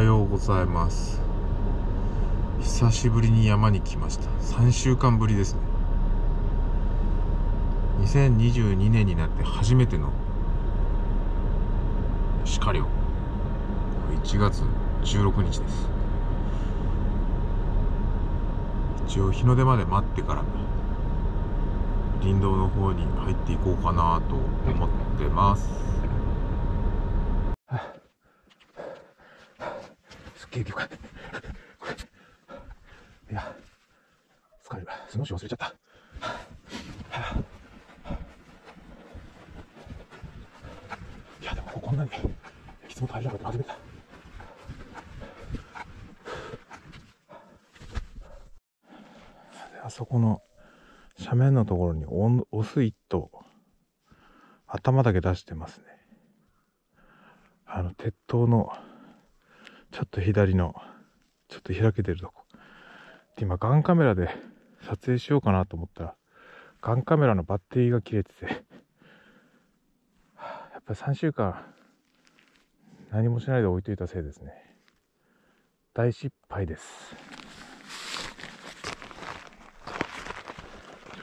はようございます。久しぶりに山に来ました。3週間ぶりですね。2022年になって初めての鹿猟1月16日です。一応日の出まで待ってから林道の方に入っていこうかなと思ってます。すっげえビューいや疲れる。スノーシュ忘れちゃった。いやでもこここんなにいつも入らなかった初めてだあそこの斜面のところにオオス一頭頭だけ出してますね。あの鉄塔のちょっと左のちょっと開けてるとこ。今ガンカメラで撮影しようかなと思ったらガンカメラのバッテリーが切れてて。やっぱり3週間何もしないで置いといたせいですね。大失敗です。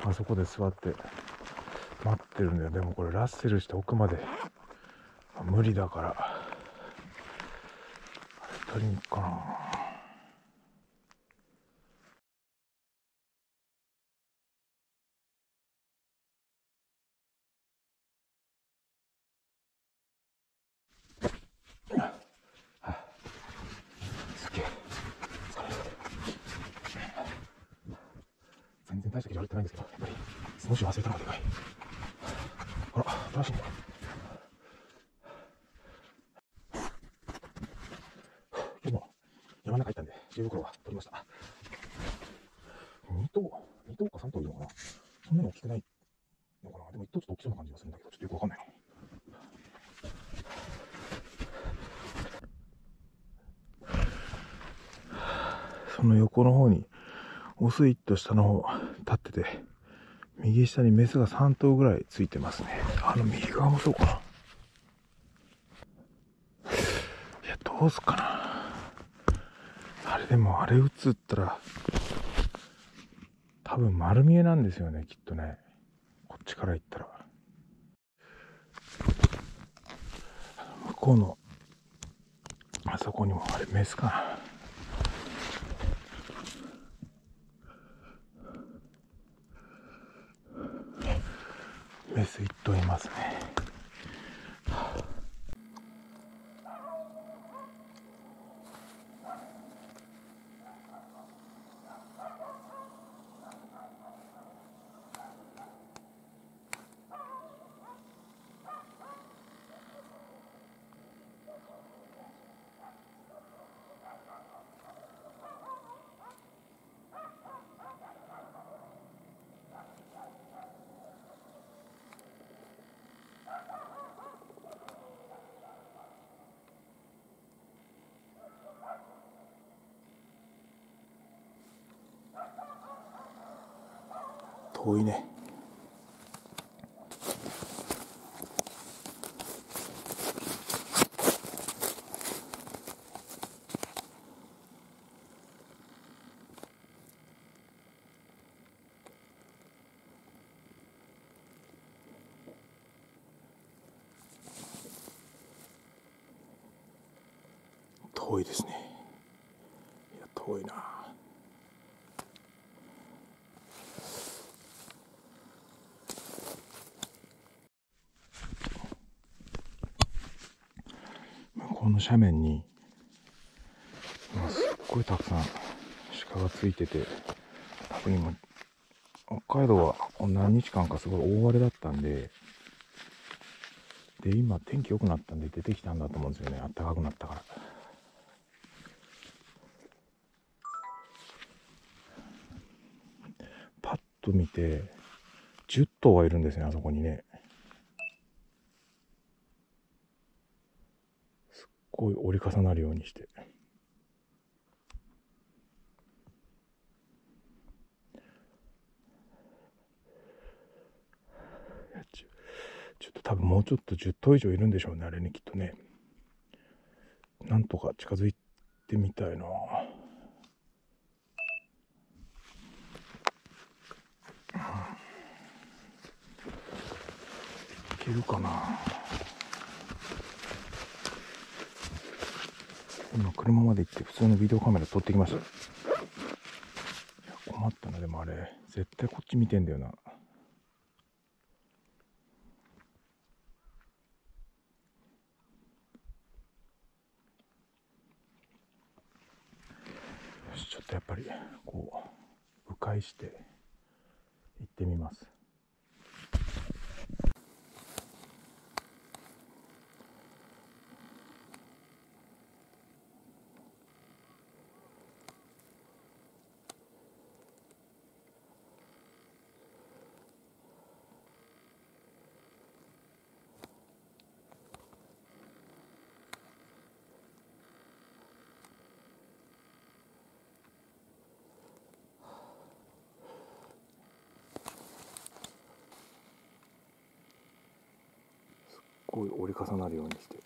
あそこで座って待ってるんだよ。でもこれラッセルして奥まで無理だから。取りに行くかな。すげえ。全然大した気じゃれてないんですけどやっぱり少し忘れたのがでかい。あら新しいね今日も山の中行ったんで知恵袋は取りました。2頭2頭か3頭いるのかなそんなに大きくないのかなでも1頭ちょっと大きそうな感じがするんだけどちょっとよくわかんないな。その横の方にオス1頭下の方立ってて右下にメスが3頭ぐらいついてますね。あの右側もそうかな。いやどうすっかな。あれでもあれ映ったら多分丸見えなんですよねきっとね。こっちから行ったら。向こうのあそこにもあれメスかな。メス1頭いますね。遠いね。遠いですね。いや遠いなこの斜面に、まあ、すっごいたくさん鹿がついてて多分今北海道は何日間かすごい大荒れだったんでで今天気良くなったんで出てきたんだと思うんですよね。暖かくなったから。パッと見て10頭はいるんですねあそこにね。こう折り重なるようにして。ちょっと多分もうちょっと10頭以上いるんでしょうねあれねきっとねなんとか近づってみたいな。いけるかな今車まで行って普通のビデオカメラ撮ってきました。いや困ったなでもあれ。絶対こっち見てんだよな。よしちょっとやっぱりこう迂回して行ってみます。こう折り重なるようにして。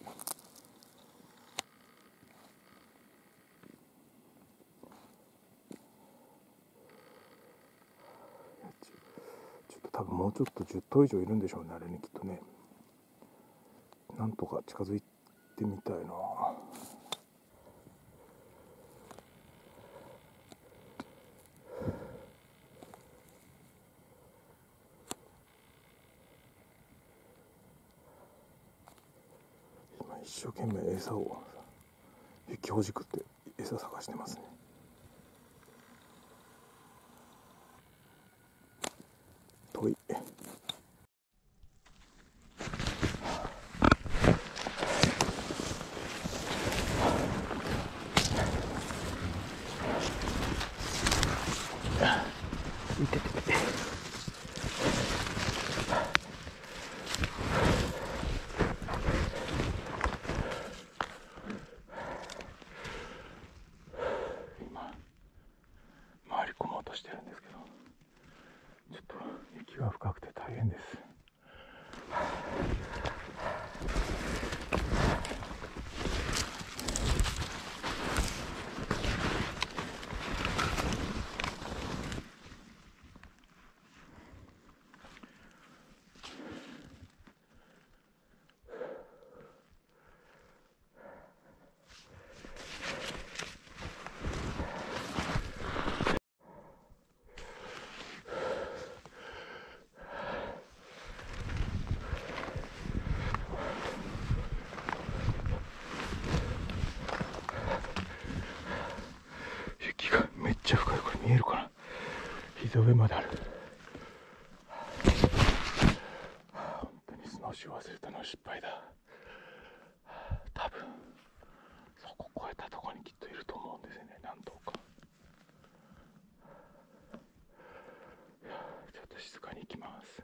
ちょっと多分もうちょっと10頭以上いるんでしょうねあれにきっとね。なんとか近づいてみたいな。生懸命餌を雪ほじくって餌探してますね。遠いててて今回り込もうとしてるんですけどちょっと雪が深くて大変です雪がめっちゃ深いこれ見えるかな上まである。本当にスノーシュー忘れたのは失敗だ多分そこ越えたとこにきっといると思うんですよね何頭かいやちょっと静かに行きます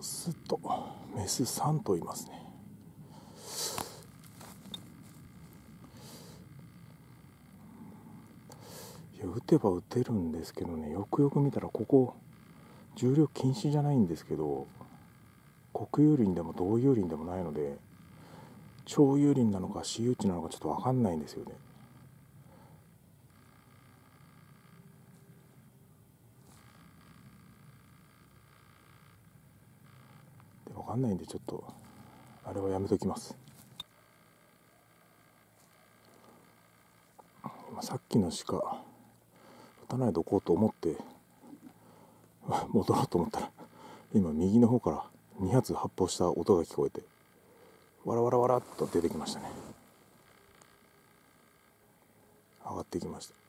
オスとメス3頭いますね。いや撃てば撃てるんですけどねよくよく見たらここ重量禁止じゃないんですけど国有林でも同有林でもないので超有林なのか私有地なのかちょっと分かんないんですよね。かんないんでちょっとあれはやめときます。さっきの鹿撃たないでおこうと思って 戻ろうと思ったら今右の方から2発発砲した音が聞こえてわらわらわらっと出てきましたね。上がってきました。